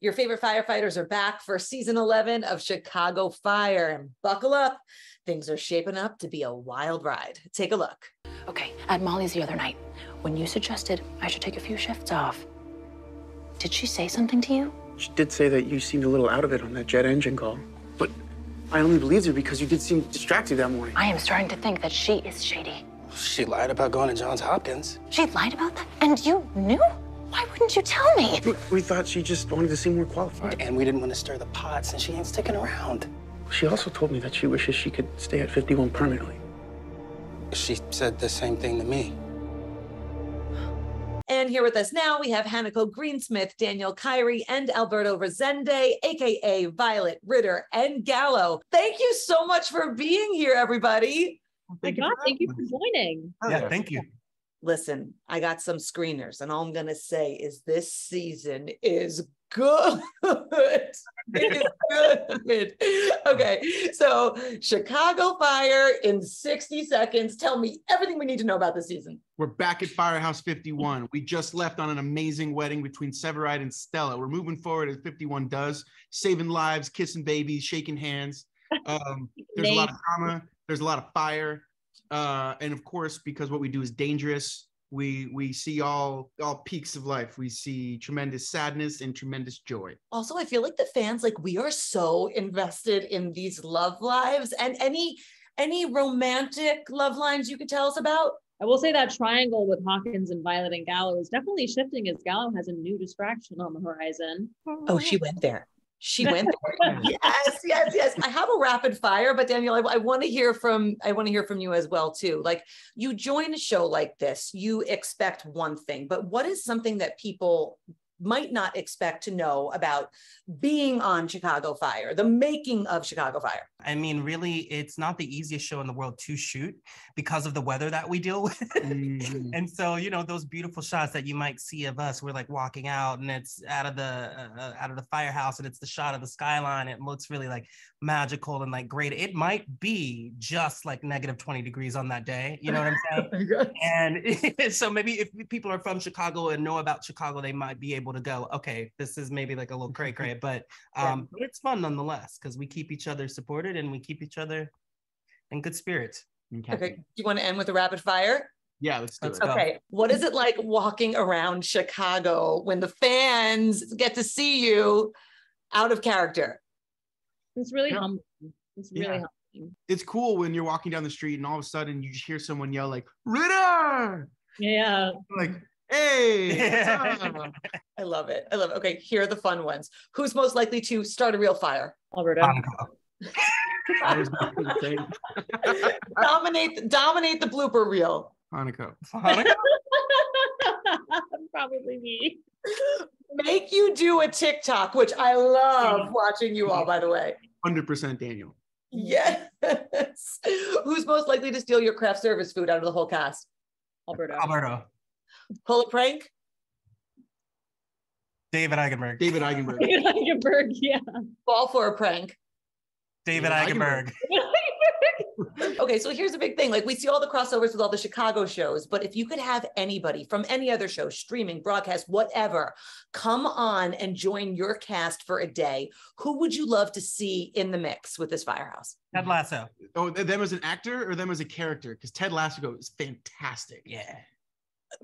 Your favorite firefighters are back for season 11 of Chicago Fire. And buckle up, things are shaping up to be a wild ride. Take a look. Okay, at Molly's the other night, when you suggested I should take a few shifts off, did she say something to you? She did say that you seemed a little out of it on that jet engine call. But I only believed her because you did seem distracted that morning. I am starting to think that she is shady. She lied about going to Johns Hopkins. She lied about that? And you knew? Why wouldn't you tell me? We, we thought she just wanted to seem more qualified. And we didn't want to stir the pot since she ain't sticking around. She also told me that she wishes she could stay at 51 permanently. She said the same thing to me. And here with us now, we have Hanako Greensmith, Daniel Kyri, and Alberto Rosende, aka Violet Ritter and Gallo. Thank you so much for being here, everybody. Thank, God, thank you for joining. Oh, yeah, thank you. Listen, I got some screeners, and all I'm gonna say is this season is good. it is good. Okay, so Chicago Fire in 60 seconds. Tell me everything we need to know about this season. We're back at Firehouse 51. We just left on an amazing wedding between Severide and Stella. We're moving forward as 51 does, saving lives, kissing babies, shaking hands. Um, there's a lot of drama. There's a lot of fire, uh, and of course, because what we do is dangerous, we we see all all peaks of life. We see tremendous sadness and tremendous joy. Also, I feel like the fans, like we are so invested in these love lives, and any any romantic love lines you could tell us about. I will say that triangle with Hawkins and Violet and Gallo is definitely shifting as Gallo has a new distraction on the horizon. Oh, she went there. She went there. yes, yes, yes. I have a rapid fire, but Daniel, I, I want to hear from I want to hear from you as well too. Like you join a show like this, you expect one thing, but what is something that people might not expect to know about being on Chicago Fire, the making of Chicago Fire? I mean, really, it's not the easiest show in the world to shoot because of the weather that we deal with. Mhm. and so, you know, those beautiful shots that you might see of us, we're like walking out and it's out of the uh, uh, out of the firehouse and it's the shot of the skyline. It looks really like magical and like great. It might be just like negative 20 degrees on that day. You know what I'm saying? and so maybe if people are from Chicago and know about Chicago, they might be able to go, okay, this is maybe like a little cray cray, but Yeah. um, but it's fun nonetheless because we keep each other supported and we keep each other in good spirits. Okay. Do you want to end with a rapid fire? Yeah, let's do Let's it. go. Okay. What is it like walking around Chicago when the fans get to see you out of character? It's really Yeah. humbling. It's really Yeah. humbling. It's cool when you're walking down the street and all of a sudden you just hear someone yell like Ritter, Yeah. like hey. what's? I love it. I love it. Okay, here are the fun ones. Who's most likely to start a real fire? Alberto. I was gonna say dominate dominate the blooper reel. Hanako. Probably me. Make you do a TikTok, which I love watching you all, by the way. 100% Daniel. Yes. Who's most likely to steal your craft service food out of the whole cast? Alberto. Alberto, Pull a prank? David Eigenberg, David Eigenberg. Eichenberg, yeah. Fall for a prank. David David Eigenberg. Okay, so here's the big thing. Like we see all the crossovers with all the Chicago shows, but if you could have anybody from any other show, streaming, broadcast, whatever, come on and join your cast for a day, who would you love to see in the mix with this firehouse? Ted Lasso. Oh, them as an actor or them as a character? Because Ted Lasso is fantastic. Yeah.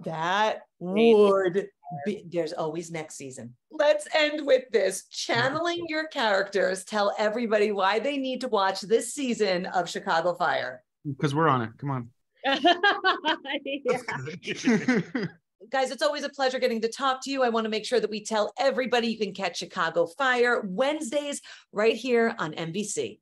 That would be, there's always next season. Let's end with this channeling your characters. Tell everybody why they need to watch this season of Chicago Fire. Because we're on it. Come on. Guys, it's always a pleasure getting to talk to you. I want to make sure that we tell everybody you can catch Chicago Fire Wednesdays right here on NBC.